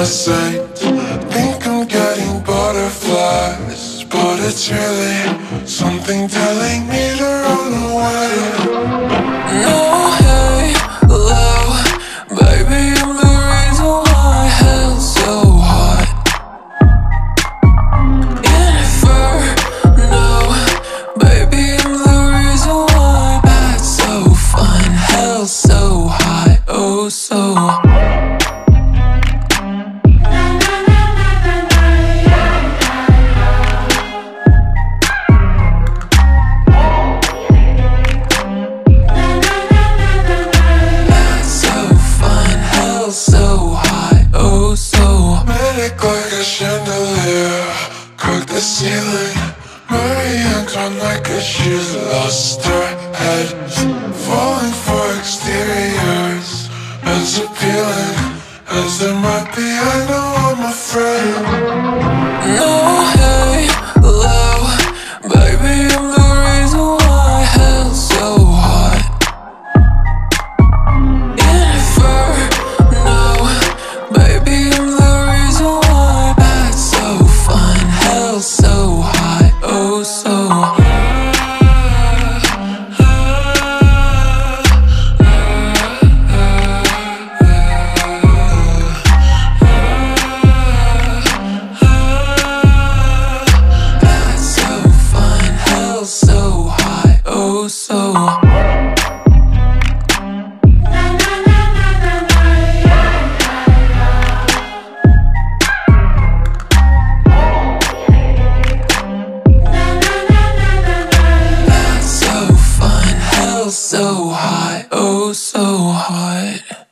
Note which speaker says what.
Speaker 1: a saint Think I'm getting butterflies But it's really something telling me to run away. No, hey, love. Baby, I'm the reason why hell's so hot. Inferno Baby, I'm the reason why bad's so fun. Hell's so hot, oh so chandelier, cook the ceiling. Marie Antoinette cause she's lost her head Falling for exteriors, as appealing As there might be, I know I'm afraid. No so, so so high, oh so hot, oh so hot.